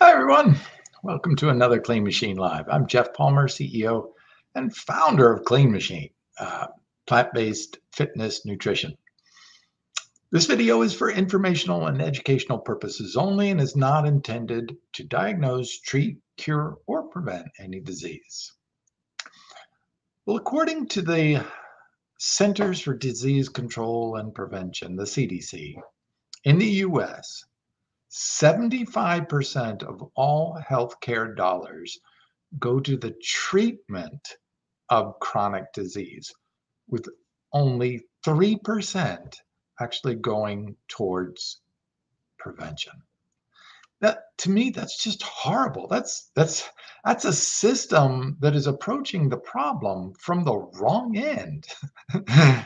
Hi, everyone. Welcome to another Clean Machine Live. I'm Geoff Palmer, CEO and founder of Clean Machine, uh, plant based fitness nutrition. This video is for informational and educational purposes only and is not intended to diagnose, treat, cure, or prevent any disease. Well, according to the Centers for Disease Control and Prevention, the CDC, in the US, 75% of all healthcare dollars go to the treatment of chronic disease, with only 3% actually going towards prevention. That to me, that's just horrible. That's that's that's a system that is approaching the problem from the wrong end. you,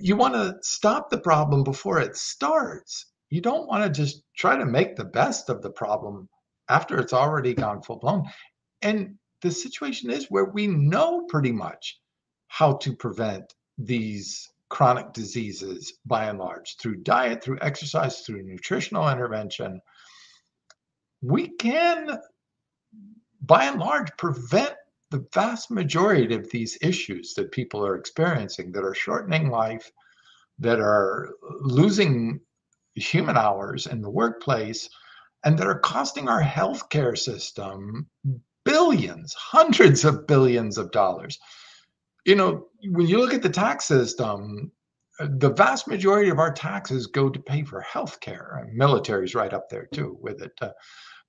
you want to stop the problem before it starts you don't want to just try to make the best of the problem after it's already hmm. gone full blown. And the situation is where we know pretty much how to prevent these chronic diseases by and large through diet, through exercise, through nutritional intervention. We can, by and large, prevent the vast majority of these issues that people are experiencing that are shortening life, that are losing human hours in the workplace and that are costing our healthcare system billions, hundreds of billions of dollars. You know, when you look at the tax system, the vast majority of our taxes go to pay for healthcare. And military's right up there too with it. Uh,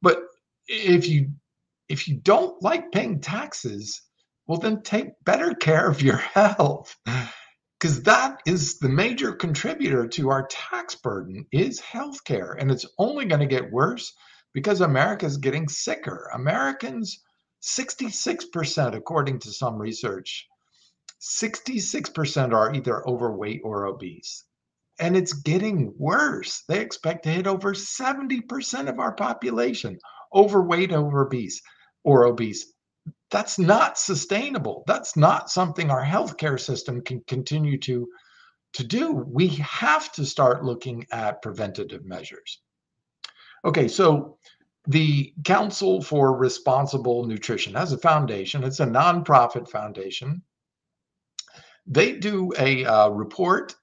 but if you if you don't like paying taxes, well then take better care of your health because that is the major contributor to our tax burden is healthcare and it's only going to get worse because america is getting sicker. Americans 66% according to some research 66% are either overweight or obese. And it's getting worse. They expect to hit over 70% of our population overweight obese or obese that's not sustainable. That's not something our healthcare system can continue to, to do. We have to start looking at preventative measures. Okay, so the Council for Responsible Nutrition has a foundation, it's a nonprofit foundation. They do a uh, report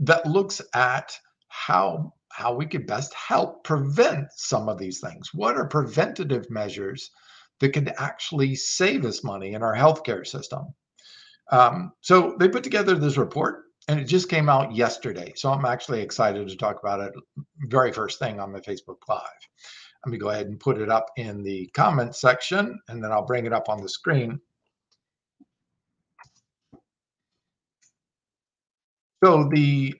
that looks at how how we could best help prevent some of these things. What are preventative measures that can actually save us money in our healthcare system. Um, so they put together this report and it just came out yesterday. So I'm actually excited to talk about it very first thing on my Facebook Live. Let me go ahead and put it up in the comment section and then I'll bring it up on the screen. So the,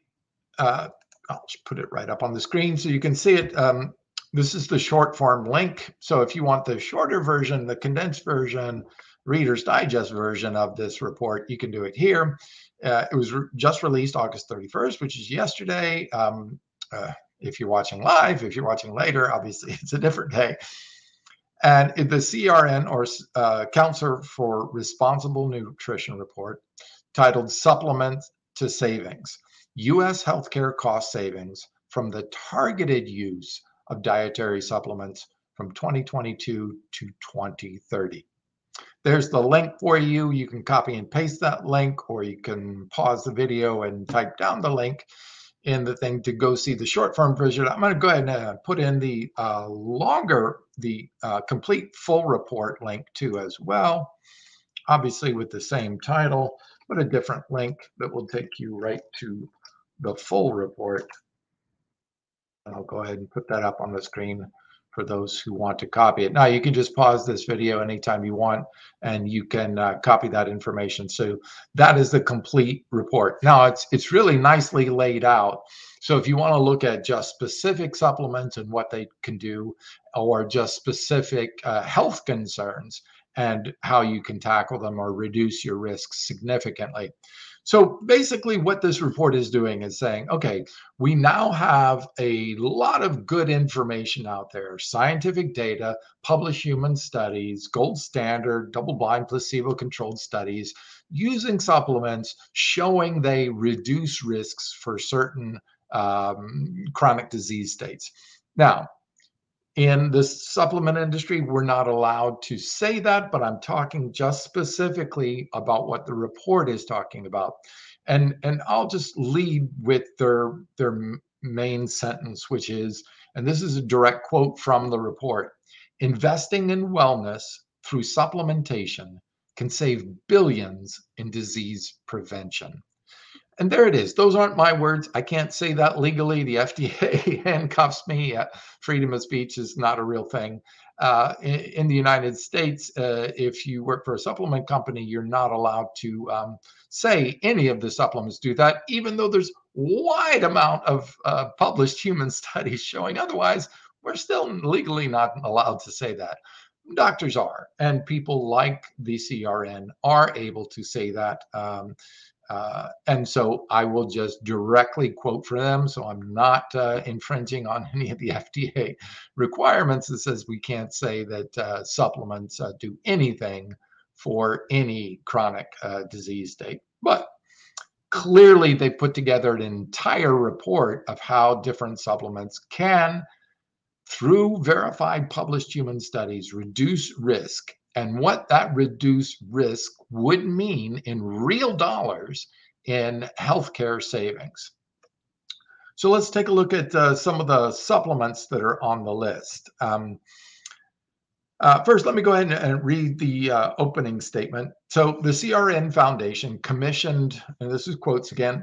uh, I'll just put it right up on the screen so you can see it. Um, this is the short form link. So if you want the shorter version, the condensed version, Reader's Digest version of this report, you can do it here. Uh, it was re just released August 31st, which is yesterday. Um, uh, if you're watching live, if you're watching later, obviously it's a different day. And the CRN or uh, Council for Responsible Nutrition report titled Supplement to Savings U.S. Healthcare Cost Savings from the Targeted Use of dietary supplements from 2022 to 2030. There's the link for you. You can copy and paste that link, or you can pause the video and type down the link in the thing to go see the short form version. I'm going to go ahead and put in the uh, longer, the uh, complete full report link too as well. Obviously with the same title, but a different link that will take you right to the full report. I'll go ahead and put that up on the screen for those who want to copy it. Now you can just pause this video anytime you want and you can uh, copy that information. So that is the complete report. Now it's it's really nicely laid out. So if you want to look at just specific supplements and what they can do or just specific uh, health concerns and how you can tackle them or reduce your risks significantly. So basically, what this report is doing is saying, okay, we now have a lot of good information out there scientific data, published human studies, gold standard, double blind, placebo controlled studies using supplements showing they reduce risks for certain um, chronic disease states. Now, in the supplement industry, we're not allowed to say that, but I'm talking just specifically about what the report is talking about. And, and I'll just lead with their, their main sentence, which is, and this is a direct quote from the report investing in wellness through supplementation can save billions in disease prevention. And there it is. Those aren't my words. I can't say that legally. The FDA handcuffs me. Uh, freedom of speech is not a real thing. Uh, in, in, the United States, uh, if you work for a supplement company, you're not allowed to um, say any of the supplements do that, even though there's wide amount of uh, published human studies showing otherwise. We're still legally not allowed to say that. Doctors are, and people like the CRN are able to say that. Um, uh, and so I will just directly quote for them. So I'm not uh, infringing on any of the FDA requirements that says we can't say that uh, supplements uh, do anything for any chronic uh, disease state. But clearly, they put together an entire report of how different supplements can, through verified published human studies, reduce risk and what that reduced risk would mean in real dollars in healthcare savings. So let's take a look at uh, some of the supplements that are on the list. Um, uh, first, let me go ahead and, read the uh, opening statement. So, the CRN Foundation commissioned, and this is quotes again,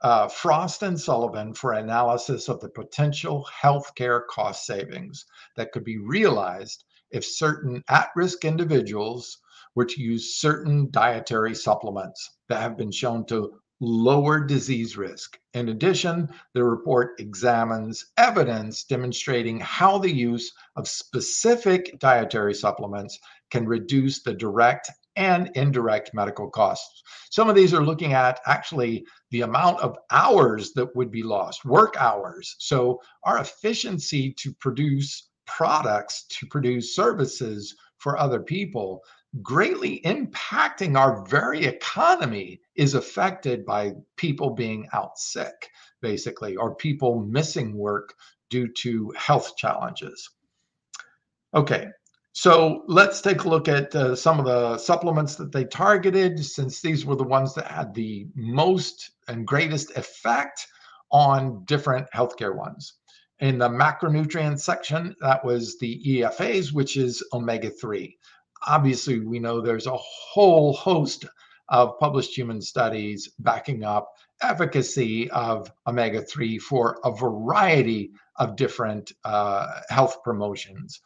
uh, Frost and Sullivan for analysis of the potential healthcare cost savings that could be realized if certain at risk individuals were to use certain dietary supplements that have been shown to lower disease risk. In addition, the report examines evidence demonstrating how the use of specific dietary supplements can reduce the direct and indirect medical costs. Some of these are looking at actually the amount of hours that would be lost, work hours. So, our efficiency to produce products to produce services for other people, greatly impacting our very economy is affected by people being out sick, basically, or people missing work due to health challenges. Okay, so let's take a look at uh, some of the supplements that they targeted, since these were the ones that had the most and greatest effect on different healthcare ones. In the macronutrient section, that was the EFAs, which is omega 3. Obviously, we know there's a whole host of published human studies backing up efficacy of omega 3 for a variety of different uh, health promotions.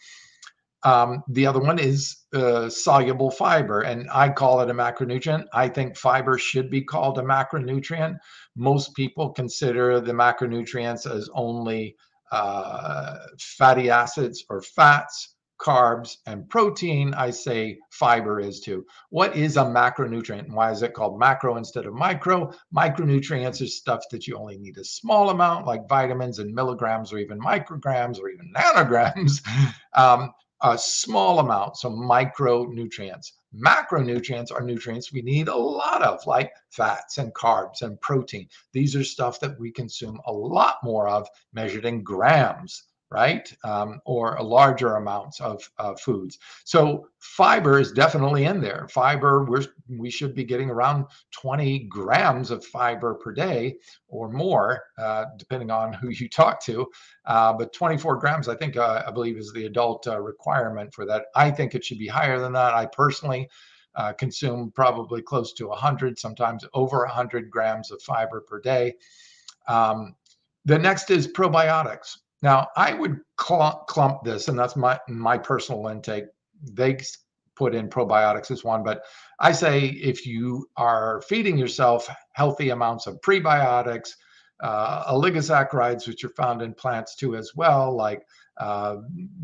Um, the other one is uh, soluble fiber, and I call it a macronutrient. I think fiber should be called a macronutrient. Most people consider the macronutrients as only uh, fatty acids or fats, carbs, and protein. I say fiber is too. What is a macronutrient and why is it called macro instead of micro? Micronutrients are stuff that you only need a small amount, like vitamins and milligrams or even micrograms or even nanograms. Um, a small amount, so micronutrients. Macronutrients are nutrients we need a lot of, like fats and carbs and protein. These are stuff that we consume a lot more of, measured in grams right? Um, or a larger amounts of uh, foods. So fiber is definitely in there. Fiber, we're, we should be getting around 20 grams of fiber per day or more, uh, depending on who you talk to. Uh, but 24 grams, I think, uh, I believe, is the adult uh, requirement for that. I think it should be higher than that. I personally uh, consume probably close to 100, sometimes over 100 grams of fiber per day. Um, the next is probiotics. Now, I would clump this, and that's my my personal intake. They put in probiotics as one, but I say if you are feeding yourself healthy amounts of prebiotics, uh, oligosaccharides, which are found in plants too as well, like uh,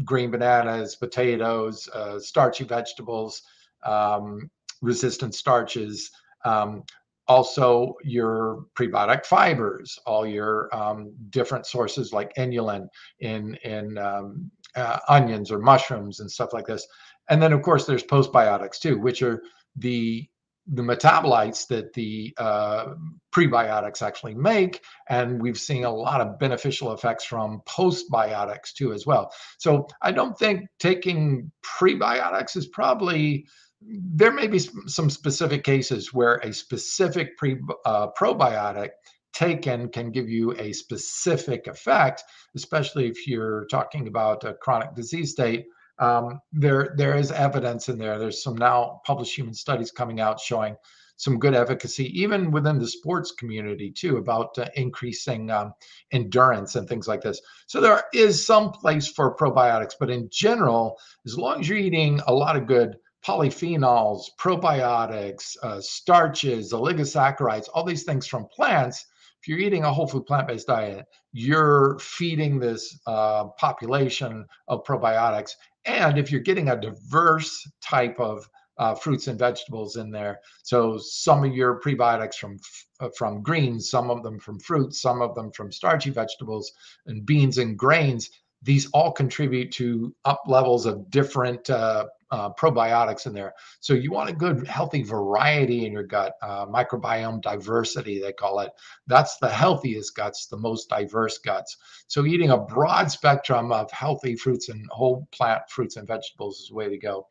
green bananas, potatoes, uh, starchy vegetables, um, resistant starches, um, also your prebiotic fibers, all your um, different sources like inulin in in um, uh, onions or mushrooms and stuff like this. And then of course there's postbiotics too, which are the the metabolites that the uh, prebiotics actually make. And we've seen a lot of beneficial effects from postbiotics too, as well. So I don't think taking prebiotics is probably, there may be some specific cases where a specific pre, uh, probiotic taken can give you a specific effect, especially if you're talking about a chronic disease state um, there there is evidence in there. There's some now published human studies coming out showing some good efficacy, even within the sports community too, about uh, increasing um, endurance and things like this. So there is some place for probiotics, but in general, as long as you're eating a lot of good polyphenols, probiotics, uh, starches, oligosaccharides, all these things from plants, if you're eating a whole food plant-based diet, you're feeding this uh, population of probiotics. And if you're getting a diverse type of uh, fruits and vegetables in there, so some of your prebiotics from uh, from greens, some of them from fruits, some of them from starchy vegetables and beans and grains, these all contribute to up levels of different uh, uh, probiotics in there. So you want a good, healthy variety in your gut, uh, microbiome diversity, they call it. That's the healthiest guts, the most diverse guts. So eating a broad spectrum of healthy fruits and whole plant fruits and vegetables is the way to go.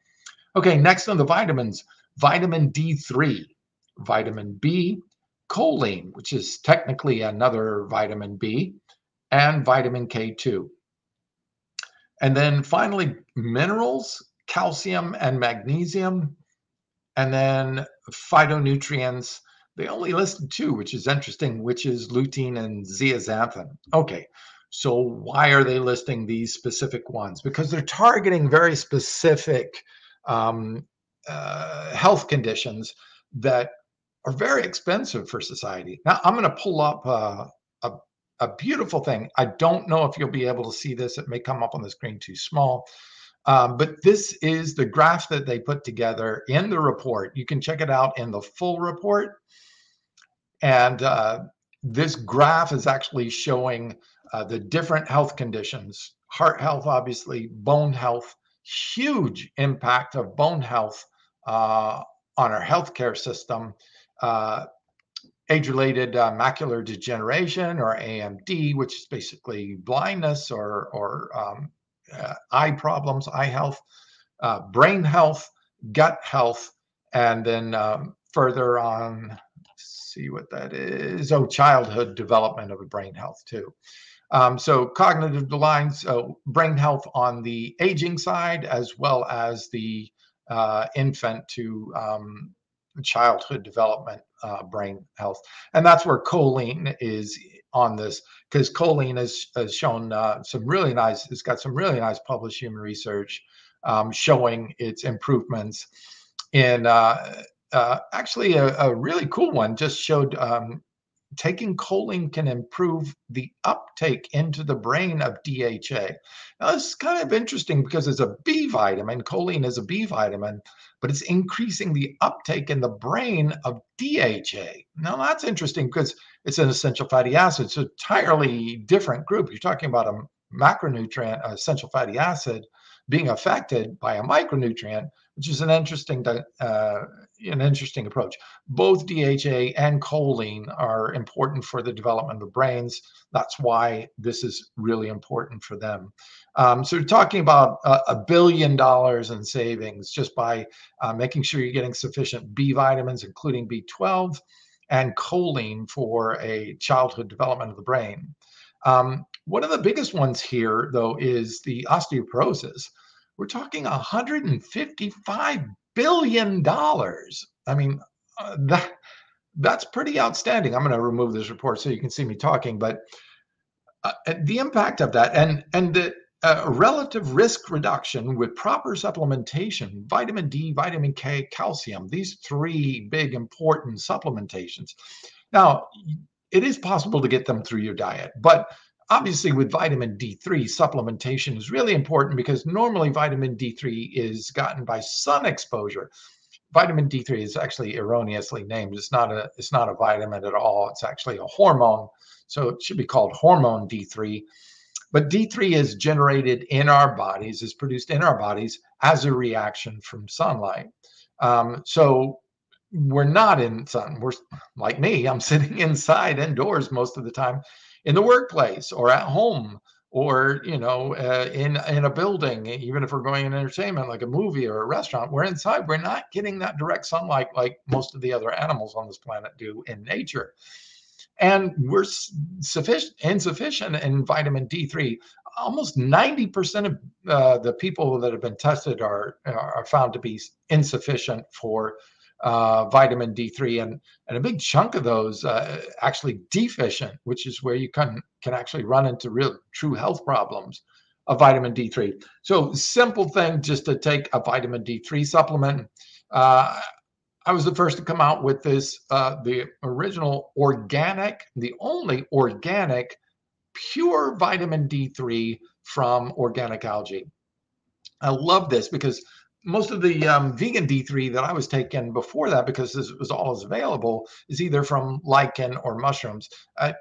Okay, next on the vitamins, vitamin D3, vitamin B, choline, which is technically another vitamin B, and vitamin K2. And then finally, minerals, calcium and magnesium, and then phytonutrients. They only listed two, which is interesting, which is lutein and zeaxanthin. Okay, so why are they listing these specific ones? Because they're targeting very specific um, uh, health conditions that are very expensive for society. Now, I'm going to pull up uh, a, beautiful thing. I don't know if you'll be able to see this. It may come up on the screen too small. Um, but this is the graph that they put together in the report. You can check it out in the full report. And uh, this graph is actually showing uh, the different health conditions heart health, obviously, bone health, huge impact of bone health uh, on our healthcare system. Age related uh, macular degeneration or AMD, which is basically blindness or, or um, uh, eye problems, eye health, uh, brain health, gut health, and then um, further on, see what that is. Oh, childhood development of a brain health too. Um, so cognitive lines, so brain health on the aging side, as well as the uh, infant to um, childhood development uh, brain health. And that's where choline is on this because choline has, has shown uh, some really nice, it's got some really nice published human research um, showing its improvements in uh, uh, actually a, a, really cool one just showed um, taking choline can improve the uptake into the brain of DHA. Now, this is kind of interesting because it's a B vitamin. Choline is a B vitamin, but it's increasing the uptake in the brain of DHA. Now, that's interesting because it's an essential fatty acid. It's an entirely different group. You're talking about a macronutrient, essential fatty acid, being affected by a micronutrient, which is an interesting uh, an interesting approach. Both DHA and choline are important for the development of brains. That's why this is really important for them. Um, so, talking about a, a, billion dollars in savings just by uh, making sure you're getting sufficient B vitamins, including B12 and choline for a childhood development of the brain. Um, one of the biggest ones here, though, is the osteoporosis. We're talking 155 billion dollars. I mean, uh, that that's pretty outstanding. I'm going to remove this report so you can see me talking, but uh, the impact of that and and the uh, relative risk reduction with proper supplementation, vitamin D, vitamin K, calcium, these three big important supplementations. Now, it is possible to get them through your diet, but obviously with vitamin D3 supplementation is really important because normally vitamin D3 is gotten by sun exposure. Vitamin D3 is actually erroneously named. It's not a it's not a vitamin at all. It's actually a hormone. So it should be called hormone D3. But D3 is generated in our bodies, is produced in our bodies as a reaction from sunlight. Um, so we're not in sun. We're like me, I'm sitting inside indoors most of the time in the workplace or at home or you know uh, in in a building even if we're going in entertainment like a movie or a restaurant we're inside we're not getting that direct sunlight like most of the other animals on this planet do in nature. And we're sufficient insufficient in vitamin d3 almost 90% of uh, the people that have been tested are are found to be insufficient for uh, vitamin D3, and and a big chunk of those uh, actually deficient, which is where you can can actually run into real true health problems of vitamin D3. So simple thing, just to take a vitamin D3 supplement. Uh, I was the first to come out with this, uh, the original organic, the only organic, pure vitamin D3 from organic algae. I love this because most of the um, vegan D3 that I was taking before that, because this was all as available, is either from lichen or mushrooms. Uh,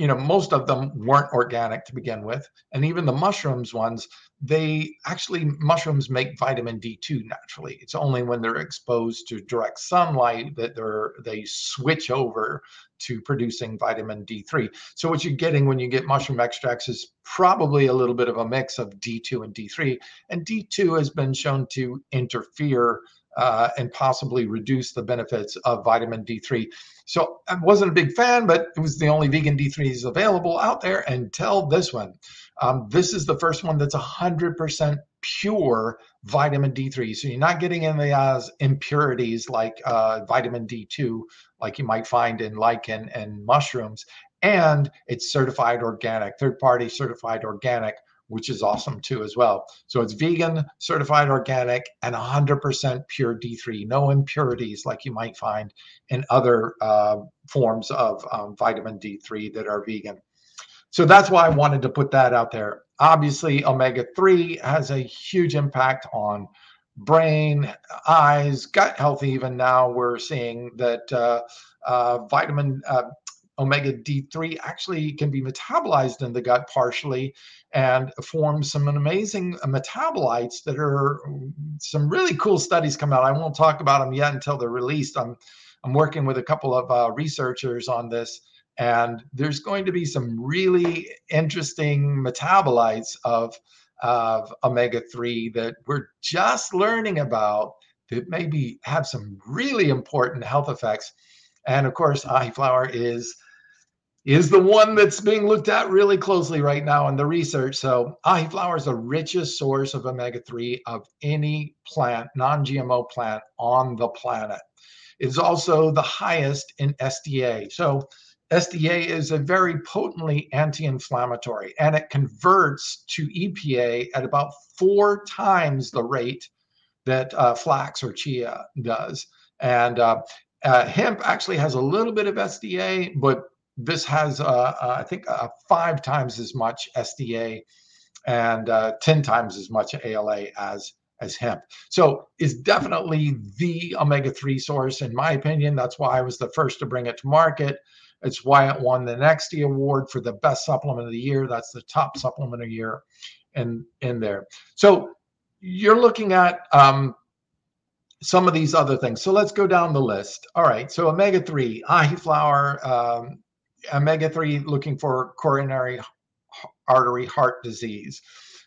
you know, most of them weren't organic to begin with. And even the mushrooms ones, they actually, mushrooms make vitamin D2 naturally. It's only when they're exposed to direct sunlight that they're, they switch over to producing vitamin D3. So what you're getting when you get mushroom extracts is probably a little bit of a mix of D2 and D3. And D2 has been shown to interfere uh, and possibly reduce the benefits of vitamin D3. So I wasn't a big fan, but it was the only vegan D3s available out there until this one. Um, this is the first one that's 100% pure vitamin D3. So you're not getting any as impurities like uh, vitamin D2, like you might find in lichen and mushrooms. And it's certified organic, third party certified organic which is awesome too as well. So it's vegan, certified organic, and 100% pure D3, no impurities like you might find in other uh, forms of um, vitamin D3 that are vegan. So that's why I wanted to put that out there. Obviously, omega 3 has a huge impact on brain, eyes, gut health. Even now, we're seeing that uh, uh, vitamin uh, omega D3 actually can be metabolized in the gut partially and form some amazing metabolites that are some really cool studies come out. I won't talk about them yet until they're released. I'm I'm working with a couple of uh, researchers on this, and there's going to be some really interesting metabolites of of omega 3 that we're just learning about that maybe have some really important health effects. And of course, Ahiflower is is the one that's being looked at really closely right now in the research. So, Ahiflower is the richest source of omega 3 of any plant, non GMO plant on the planet. It's also the highest in SDA. So, SDA is a very potently anti inflammatory and it converts to EPA at about four times the rate that uh, flax or chia does. And uh, uh, hemp actually has a little bit of SDA, but this has, uh, uh, I think, uh, five times as much SDA and uh, 10 times as much ALA as as hemp. So it's definitely the omega-3 source, in my opinion. That's why I was the first to bring it to market. It's why it won the Nexty Award for the best supplement of the year. That's the top supplement of the year in, in there. So you're looking at um, some of these other things. So let's go down the list. All right. So omega 3, Ahiflower, um, omega 3 looking for coronary artery heart disease.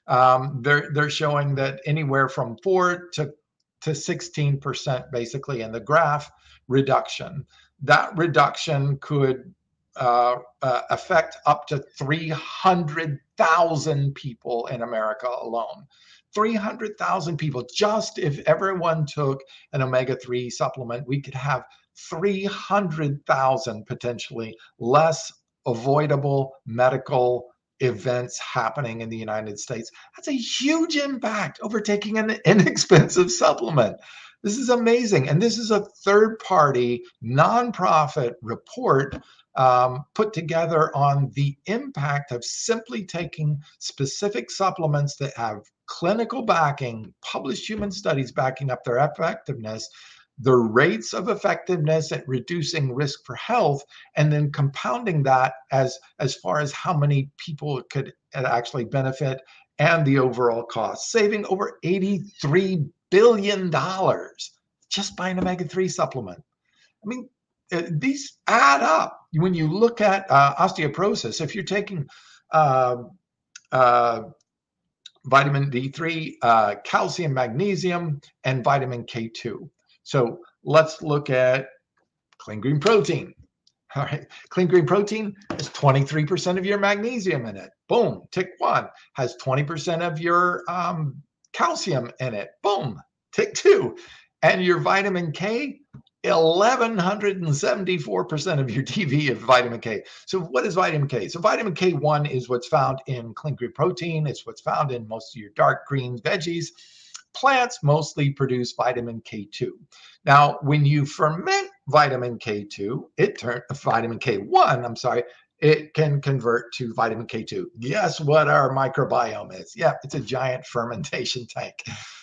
Um, they're, they're showing that anywhere from 4 to, to 16% basically in the graph reduction. That reduction could uh, uh, affect up to 300,000 people in America alone. 300,000 people. Just if everyone took an omega 3 supplement, we could have 300,000 potentially less avoidable medical events happening in the United States. That's a huge impact over taking an inexpensive supplement. This is amazing. And this is a third party nonprofit report um, put together on the impact of simply taking specific supplements that have clinical backing, published human studies backing up their effectiveness the rates of effectiveness at reducing risk for health and then compounding that as as far as how many people it could actually benefit and the overall cost saving over 83 billion dollars just by an omega 3 supplement. I mean, uh, these add up. When you look at uh, osteoporosis, if you're taking uh, uh, vitamin D3, uh, calcium, magnesium, and vitamin K2. So let's look at clean green protein. All right, clean green protein has 23% of your magnesium in it. Boom, tick one has 20% of your um, calcium in it. Boom, tick two. And your vitamin K 1174% of your DV of vitamin K. So, what is vitamin K? So, vitamin K1 is what's found in clean green protein, it's what's found in most of your dark green veggies. Plants mostly produce vitamin K2. Now, when you ferment vitamin K2, it turns vitamin K1, I'm sorry, it can convert to vitamin K2. Guess what our microbiome is? Yeah, it's a giant fermentation tank.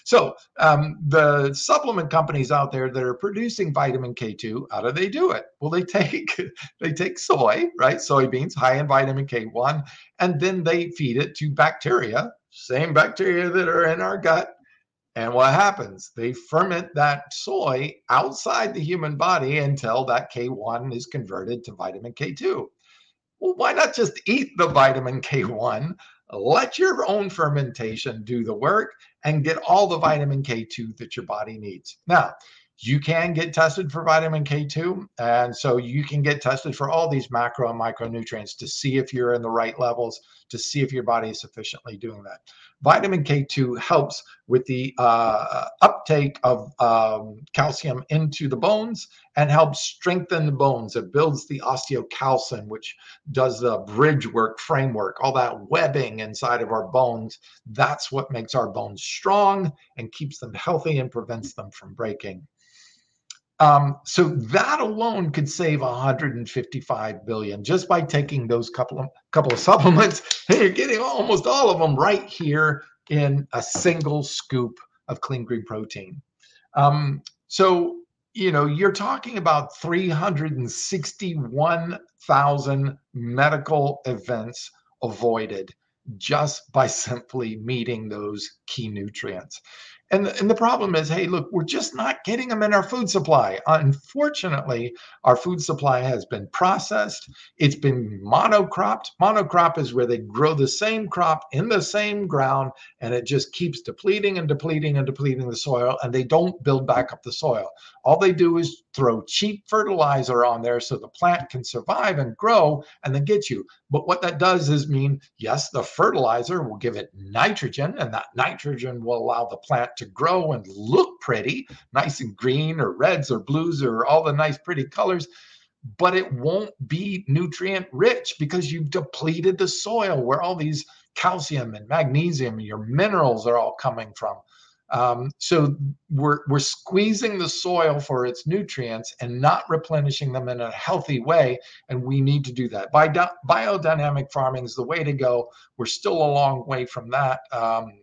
So um, the supplement companies out there that are producing vitamin K2, how do they do it? Well, they take they take soy, right? Soybeans high in vitamin K1, and then they feed it to bacteria, same bacteria that are in our gut. And what happens? They ferment that soy outside the human body until that K1 is converted to vitamin K2 well, why not just eat the vitamin K1? Let your own fermentation do the work and get all the vitamin K2 that your body needs. Now, you can get tested for vitamin K2. And so you can get tested for all these macro and micronutrients to see if you're in the right levels, to see if your body is sufficiently doing that. Vitamin K2 helps with the uh, uptake of um, calcium into the bones and helps strengthen the bones. It builds the osteocalcin, which does the bridge work, framework, all that webbing inside of our bones. That's what makes our bones strong and keeps them healthy and prevents them from breaking. Um, so that alone could save 155 billion just by taking those couple of couple of supplements. Hey, you're getting almost all of them right here in a single scoop of clean green protein. Um, so you know you're talking about 361,000 medical events avoided just by simply meeting those key nutrients. And, and the problem is, hey, look, we're just not getting them in our food supply. Unfortunately, our food supply has been processed. It's been monocropped. Monocrop is where they grow the same crop in the same ground, and it just keeps depleting and depleting and depleting the soil, and they don't build back up the soil. All they do is throw cheap fertilizer on there so the plant can survive and grow and then get you. But what that does is mean, yes, the fertilizer will give it nitrogen, and that nitrogen will allow the plant to grow and look pretty, nice and green or reds or blues or all the nice, pretty colors. But it won't be nutrient rich because you've depleted the soil where all these calcium and magnesium and your minerals are all coming from. Um, so we're we're squeezing the soil for its nutrients and not replenishing them in a healthy way, and we need to do that. By biodynamic farming is the way to go. We're still a long way from that. Um,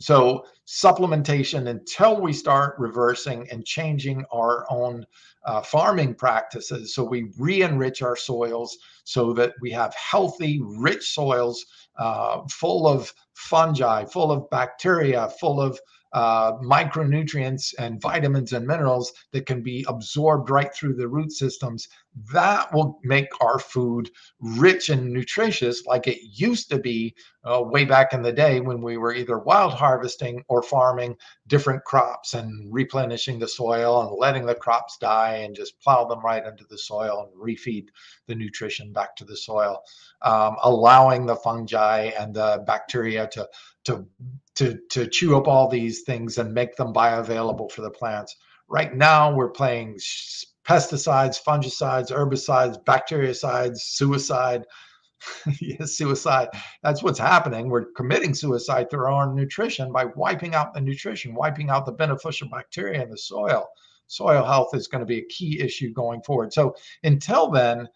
so supplementation until we start reversing and changing our own uh, farming practices, so we re-enrich our soils so that we have healthy, rich soils uh, full of fungi, full of bacteria, full of uh, micronutrients and vitamins and minerals that can be absorbed right through the root systems. That will make our food rich and nutritious like it used to be uh, way back in the day when we were either wild harvesting or farming different crops and replenishing the soil and letting the crops die and just plow them right into the soil and refeed the nutrition back to the soil, um, allowing the fungi and the bacteria to to to to chew up all these things and make them bioavailable for the plants. Right now, we're playing pesticides, fungicides, herbicides, bactericides, suicide. yes, suicide. That's what's happening. We're committing suicide through our own nutrition by wiping out the nutrition, wiping out the beneficial bacteria in the soil. Soil health is going to be a key issue going forward. So until then,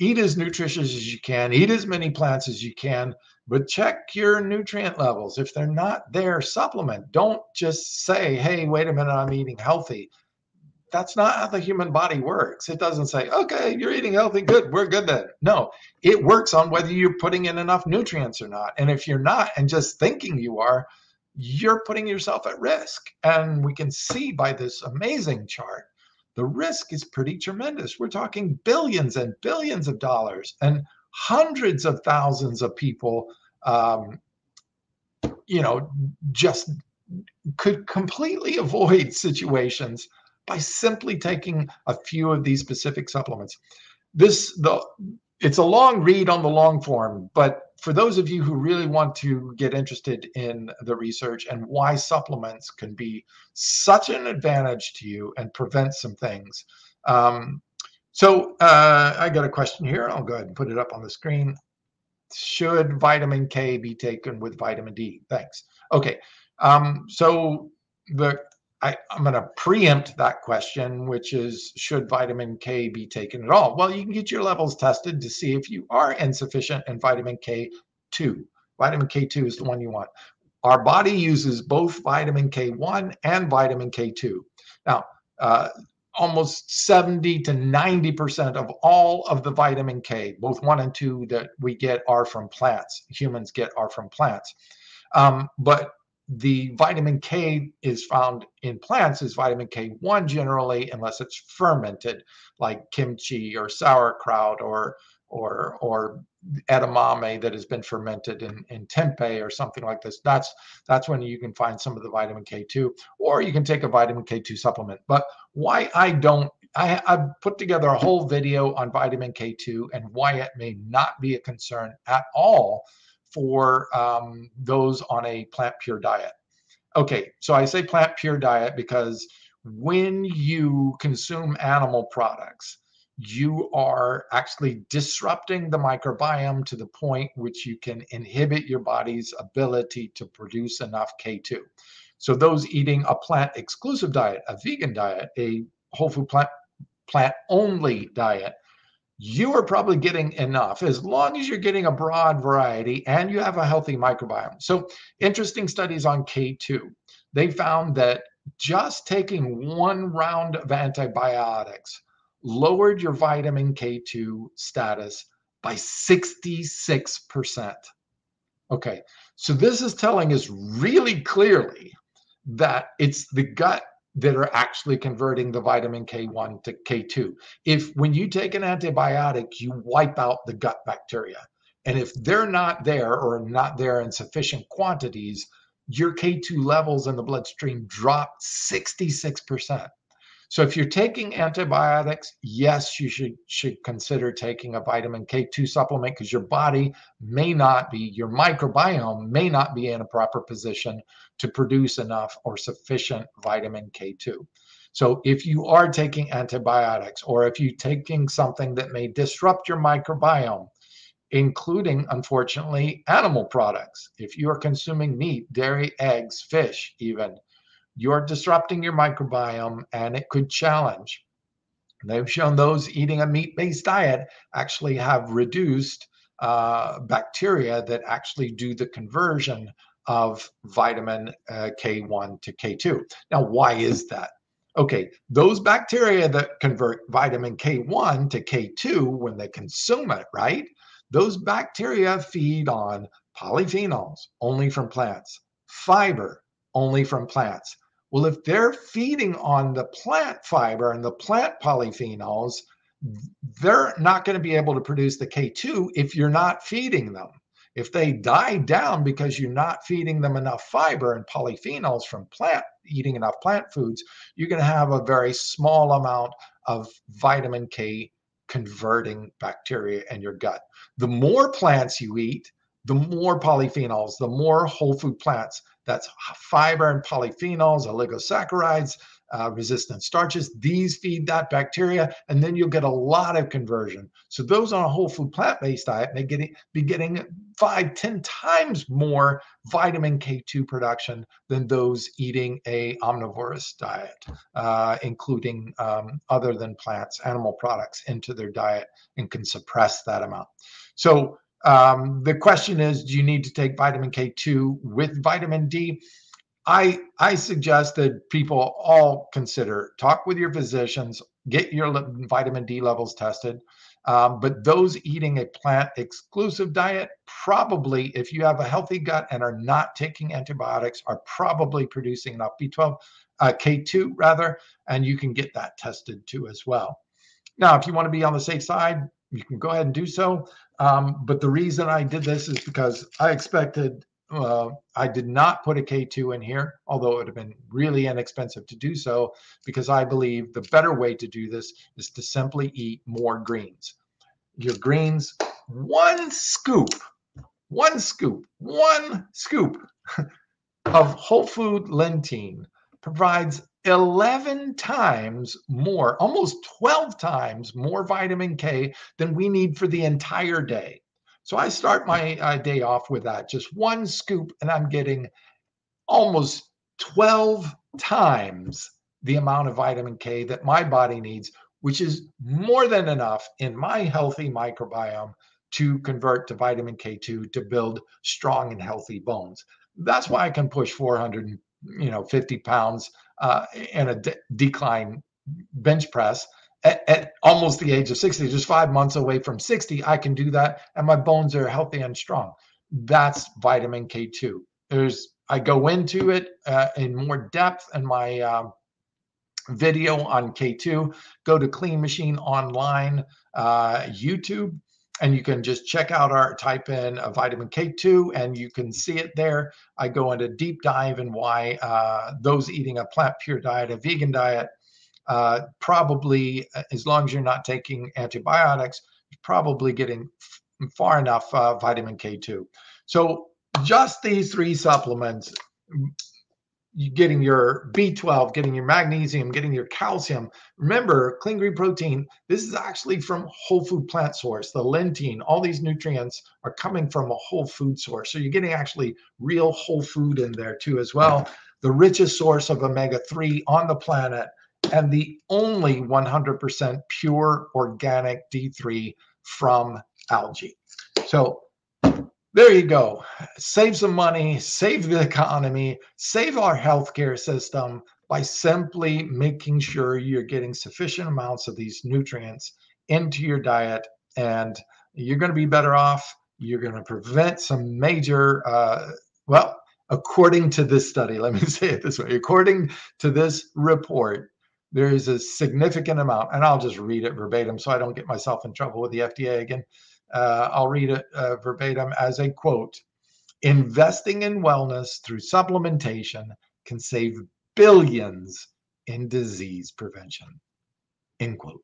eat as nutritious as you can, eat as many plants as you can, but check your nutrient levels. If they're not there, supplement. Don't just say, hey, wait a minute, I'm eating healthy. That's not how the human body works. It doesn't say, okay, you're eating healthy, good, we're good then. No, it works on whether you're putting in enough nutrients or not. And if you're not, and just thinking you are, you're putting yourself at risk. And we can see by this amazing chart, the risk is pretty tremendous. We're talking billions and billions of dollars and hundreds of thousands of people, um, you know, just could completely avoid situations by simply taking a few of these specific supplements. This the it's a long read on the long form, but for those of you who really want to get interested in the research and why supplements can be such an advantage to you and prevent some things. Um, so uh, I got a question here. I'll go ahead and put it up on the screen. Should vitamin K be taken with vitamin D? Thanks. Okay. Um, so the I, am going to preempt that question, which is should vitamin K be taken at all? Well, you can get your levels tested to see if you are insufficient in vitamin K2. Vitamin K2 is the one you want. Our body uses both vitamin K1 and vitamin K2. Now, uh, almost 70 to 90% of all of the vitamin K, both one and two that we get are from plants, humans get are from plants. Um, but the vitamin K is found in plants is vitamin K1 generally, unless it's fermented, like kimchi or sauerkraut or or or edamame that has been fermented in, in tempeh or something like this. That's that's when you can find some of the vitamin K2, or you can take a vitamin K2 supplement. But why I don't I, I've put together a whole video on vitamin K2 and why it may not be a concern at all for um, those on a plant pure diet. Okay, so I say plant pure diet because when you consume animal products, you are actually disrupting the microbiome to the point which you can inhibit your body's ability to produce enough K2. So those eating a plant exclusive diet, a vegan diet, a whole food plant plant only diet, you are probably getting enough as long as you're getting a broad variety and you have a healthy microbiome. So, interesting studies on K2. They found that just taking one round of antibiotics lowered your vitamin K2 status by 66%. Okay, so this is telling us really clearly that it's the gut that are actually converting the vitamin K1 to K2. If when you take an antibiotic, you wipe out the gut bacteria. And if they're not there or not there in sufficient quantities, your K2 levels in the bloodstream drop 66%. So if you're taking antibiotics, yes, you should should consider taking a vitamin K2 supplement because your body may not be, your microbiome may not be in a proper position to produce enough or sufficient vitamin K2. So if you are taking antibiotics or if you're taking something that may disrupt your microbiome, including unfortunately animal products, if you are consuming meat, dairy, eggs, fish, even you're disrupting your microbiome and it could challenge. They've shown those eating a meat based diet actually have reduced uh, bacteria that actually do the conversion of vitamin uh, K1 to K2. Now, why is that? Okay, those bacteria that convert vitamin K1 to K2 when they consume it, right? Those bacteria feed on polyphenols only from plants, fiber only from plants, well, if they're feeding on the plant fiber and the plant polyphenols, they're not going to be able to produce the K2 if you're not feeding them. If they die down because you're not feeding them enough fiber and polyphenols from plant eating enough plant foods, you're going to have a very small amount of vitamin K converting bacteria in your gut. The more plants you eat, the more polyphenols, the more whole food plants that's fiber and polyphenols, oligosaccharides, uh, resistant starches. These feed that bacteria, and then you'll get a lot of conversion. So those on a whole food plant-based diet may get, be getting five, ten times more vitamin K2 production than those eating a omnivorous diet, uh, including um, other than plants, animal products into their diet and can suppress that amount. So um, the question is, do you need to take vitamin K2 with vitamin D? I I suggest that people all consider talk with your physicians, get your vitamin D levels tested. Um, but those eating a plant exclusive diet, probably, if you have a healthy gut and are not taking antibiotics, are probably producing enough B12, uh, K2 rather, and you can get that tested too as well. Now, if you want to be on the safe side, you can go ahead and do so. Um, but the reason I did this is because I expected uh, I did not put a K2 in here, although it would have been really inexpensive to do so, because I believe the better way to do this is to simply eat more greens. Your greens, one scoop, one scoop, one scoop of whole food lentine provides 11 times more, almost 12 times more vitamin K than we need for the entire day. So I start my uh, day off with that, just one scoop, and I'm getting almost 12 times the amount of vitamin K that my body needs, which is more than enough in my healthy microbiome to convert to vitamin K2 to build strong and healthy bones. That's why I can push 400, you know, 50 pounds uh, in a de- decline bench press at, at, almost the age of 60, just five months away from 60, I can do that. And my bones are healthy and strong. That's vitamin K2. There's, I go into it uh, in more depth in my uh, video on K2. Go to Clean Machine Online uh, YouTube and you can just check out our type in a vitamin K2 and you can see it there. I go into deep dive in why uh, those eating a plant pure diet, a vegan diet, uh, probably uh, as long as you're not taking antibiotics, you're probably getting far enough uh, vitamin K2. So just these three supplements, you getting your B12, getting your magnesium, getting your calcium. Remember, clean green protein, this is actually from whole food plant source. The lentine, all these nutrients are coming from a whole food source. So you're getting actually real whole food in there too as well. The richest source of omega-3 on the planet and the only 100% pure organic D3 from algae. So there you go. Save some money, save the economy, save our healthcare system by simply making sure you're getting sufficient amounts of these nutrients into your diet. And you're going to be better off. You're going to prevent some major, uh, well, according to this study, let me say it this way according to this report, there is a significant amount, and I'll just read it verbatim so I don't get myself in trouble with the FDA again. Uh, I'll read it uh, verbatim as a quote Investing in wellness through supplementation can save billions in disease prevention. End quote.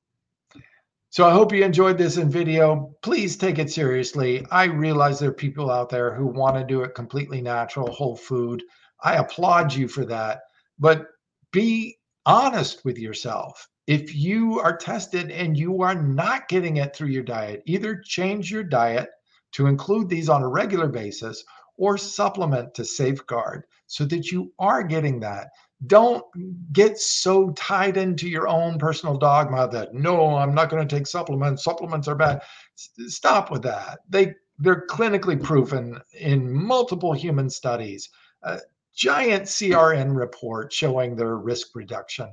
So I hope you enjoyed this in video. Please take it seriously. I realize there are people out there who want to do it completely natural, whole food. I applaud you for that. But be honest with yourself. If you are tested and you are not getting it through your diet, either change your diet to include these on a regular basis or supplement to safeguard so that you are getting that. Don't get so tied into your own personal dogma that no, I'm not going to take supplements. Supplements are bad. Stop with that. They they're clinically proven in multiple human studies. Uh, giant CRN report showing their risk reduction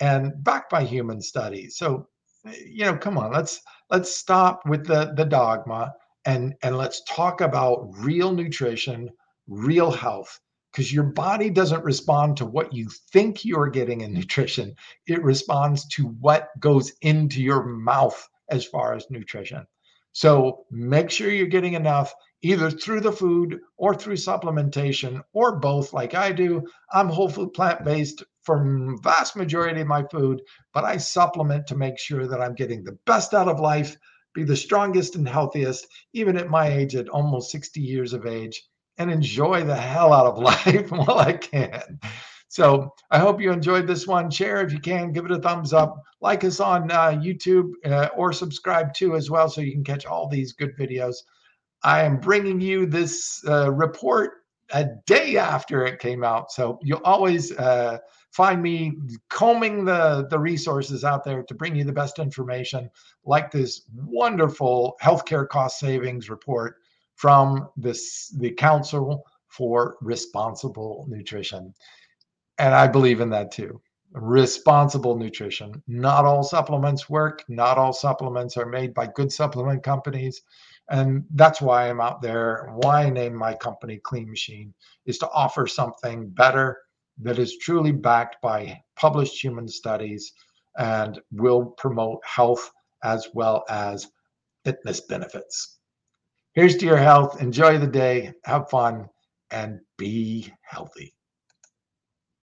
and backed by human studies. So, you know, come on, let's let's stop with the the dogma and and let's talk about real nutrition, real health because your body doesn't respond to what you think you're getting in nutrition. It responds to what goes into your mouth as far as nutrition. So make sure you're getting enough either through the food or through supplementation or both like I do. I'm whole food plant based for vast majority of my food, but I supplement to make sure that I'm getting the best out of life, be the strongest and healthiest even at my age at almost 60 years of age and enjoy the hell out of life while I can. So I hope you enjoyed this one. Share if you can, give it a thumbs up, like us on uh, YouTube, uh, or subscribe to as well so you can catch all these good videos. I am bringing you this uh, report a day after it came out. So you'll always uh, find me combing the, the resources out there to bring you the best information, like this wonderful healthcare cost savings report from this the Council for Responsible Nutrition. And I believe in that too. responsible nutrition. Not all supplements work. Not all supplements are made by good supplement companies. And that's why I'm out there. Why I name my company Clean Machine is to offer something better that is truly backed by published human studies and will promote health as well as fitness benefits. Here's to your health. Enjoy the day, have fun, and be healthy.